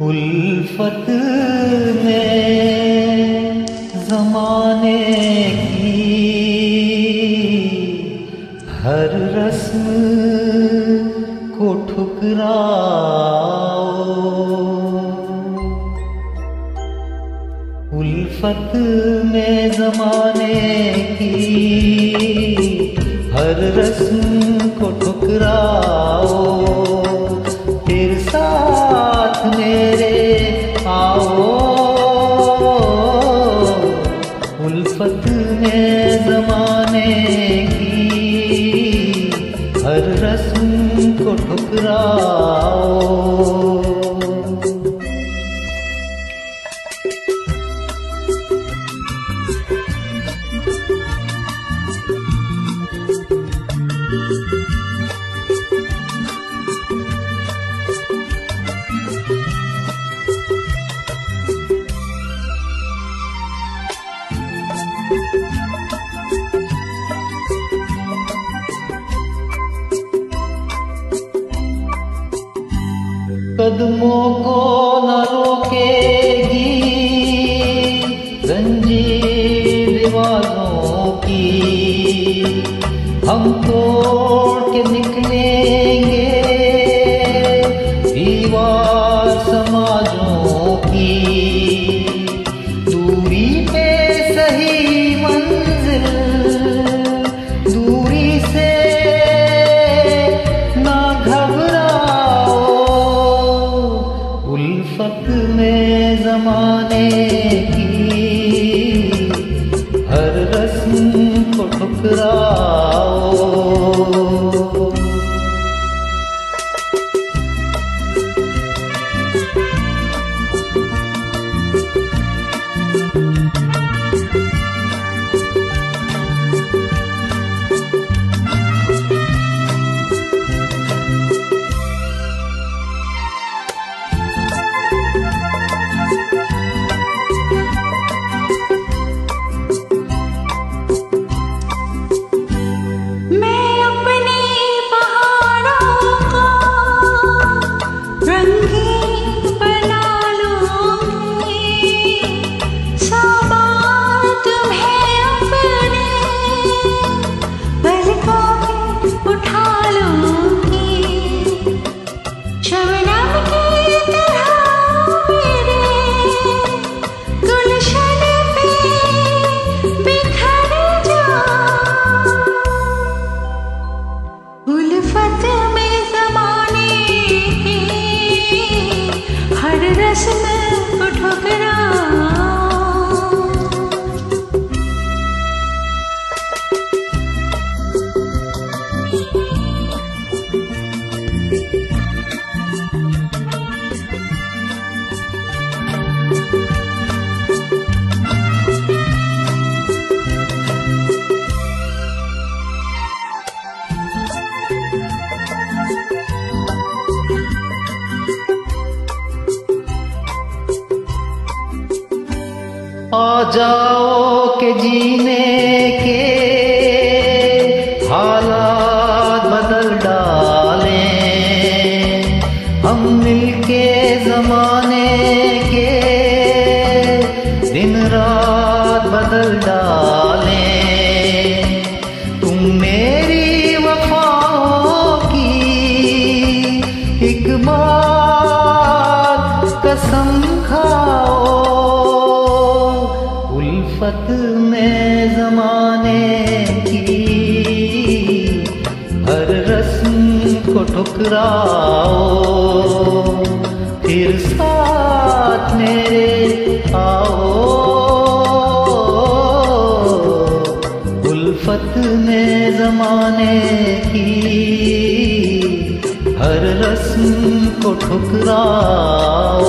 उल्फत में जमाने की। हर रस्म को ठुकराओ। उल्फत में जमाने की। हर रस्म को ठुकराओ। कदमों को न रोकेगी। जंजीर रिवाजों की हम तोड़ के निकलेंगे। दीवार समाजों की हर रस्म को ठुकराओ उल्फत में हर रस्म को आ जाओ के जीने के हालात बदल डालें। हम मिलके जमाने के दिन रात बदल डालें। तुम मेरी वफाओं की एक बार कसम उल्फत में जमाने की, हर रस्म को ठुकराओ, फिर साथ मेरे आओ। उल्फत में जमाने की, हर रस्म को ठुकराओ।